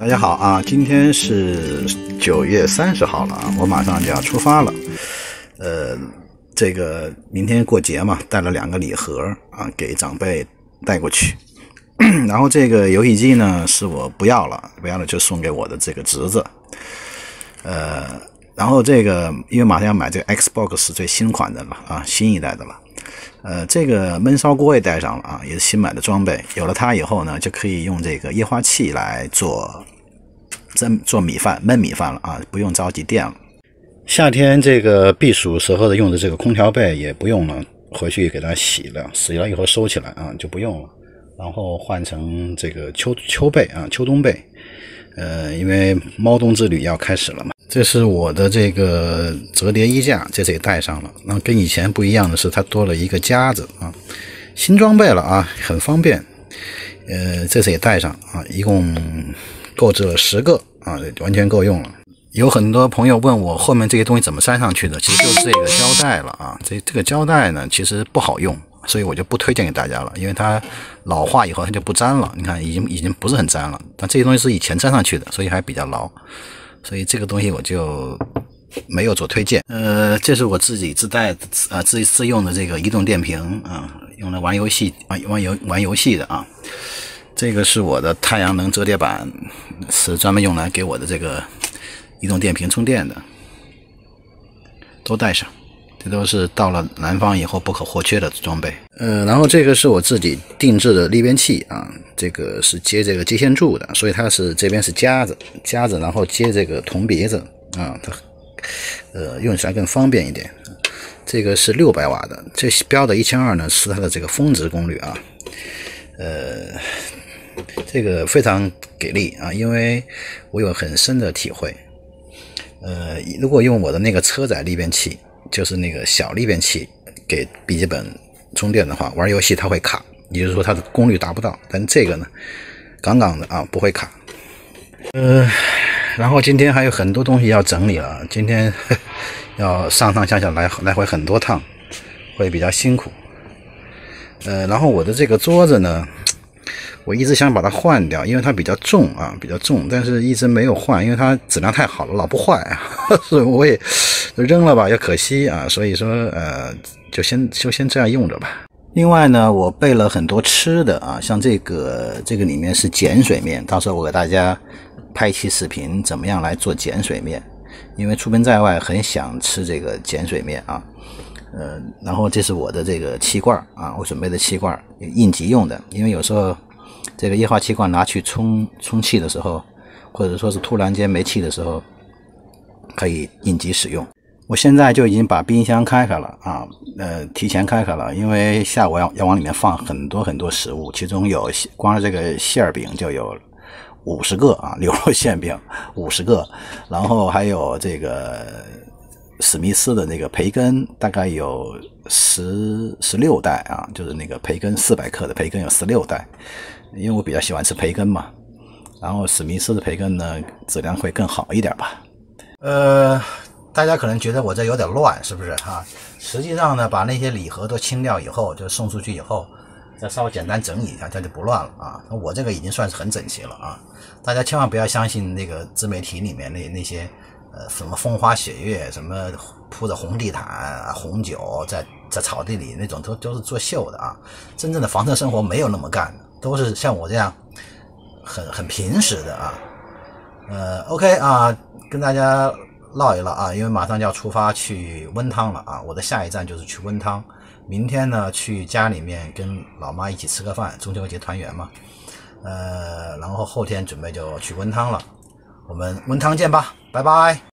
大家好啊，今天是九月三十号了啊，我马上就要出发了。呃，这个明天过节嘛，带了两个礼盒啊，给长辈带过去。然后这个游戏机呢，是我不要了，不要了就送给我的这个侄子。呃，然后这个因为马上要买这个 Xbox 最新款的了啊，新一代的了。呃，这个焖烧锅也带上了啊，也是新买的装备。有了它以后呢，就可以用这个液化气来做蒸做米饭、焖米饭了啊，不用着急电了。夏天这个避暑时候的用的这个空调被也不用了，回去给它洗了，洗了以后收起来啊，就不用了。然后换成这个秋秋被啊，秋冬被。呃，因为猫冬之旅要开始了嘛。这是我的这个折叠衣架，这次也带上了。那跟以前不一样的是，它多了一个夹子啊，新装备了啊，很方便。呃，这次也带上啊，一共购置了十个啊，完全够用了。有很多朋友问我后面这些东西怎么粘上去的，其实就是这个胶带了啊。这这个胶带呢，其实不好用，所以我就不推荐给大家了，因为它老化以后它就不粘了。你看，已经已经不是很粘了。但这些东西是以前粘上去的，所以还比较牢。所以这个东西我就没有做推荐。呃，这是我自己自带呃自自用的这个移动电瓶啊，用来玩游戏玩玩游玩游戏的啊。这个是我的太阳能折叠板，是专门用来给我的这个移动电瓶充电的，都带上。这都是到了南方以后不可或缺的装备。呃，然后这个是我自己定制的裂变器啊，这个是接这个接线柱的，所以它是这边是夹子，夹子然后接这个铜鼻子啊，它呃用起来更方便一点。这个是六百瓦的，这标的一千二呢是它的这个峰值功率啊，呃，这个非常给力啊，因为我有很深的体会。呃，如果用我的那个车载裂变器。就是那个小逆变器给笔记本充电的话，玩游戏它会卡，也就是说它的功率达不到。但这个呢，杠杠的啊，不会卡。呃，然后今天还有很多东西要整理了，今天 要上上下下来来回很多趟，会比较辛苦。呃，然后我的这个桌子呢。我一直想把它换掉，因为它比较重啊，比较重，但是一直没有换，因为它质量太好了，老不坏啊，所以我也扔了吧，也可惜啊，所以说呃，就先就先这样用着吧。另外呢，我备了很多吃的啊，像这个这个里面是碱水面，到时候我给大家拍一期视频，怎么样来做碱水面，因为出门在外很想吃这个碱水面啊，呃，然后这是我的这个气罐啊，我准备的气罐，应急用的，因为有时候。这个液化气罐拿去充充气的时候，或者说是突然间没气的时候，可以应急使用。我现在就已经把冰箱开开了啊，呃，提前开开了，因为下午要要往里面放很多很多食物，其中有光是这个馅饼就有五十个啊，牛肉馅饼五十个，然后还有这个史密斯的那个培根，大概有十十六袋啊，就是那个培根四百克的培根有十六袋。因为我比较喜欢吃培根嘛，然后史密斯的培根呢质量会更好一点吧。呃，大家可能觉得我这有点乱，是不是哈？实际上呢，把那些礼盒都清掉以后，就送出去以后，再稍微简单整理一下，它就不乱了啊。我这个已经算是很整齐了啊。大家千万不要相信那个自媒体里面那那些呃什么风花雪月，什么铺着红地毯、红酒在在草地里那种，都都是作秀的啊。真正的房车生活没有那么干的。都是像我这样很很平时的啊，呃，OK 啊，跟大家唠一唠啊，因为马上就要出发去温汤了啊，我的下一站就是去温汤，明天呢去家里面跟老妈一起吃个饭，中秋节团圆嘛，呃，然后后天准备就去温汤了，我们温汤见吧，拜拜。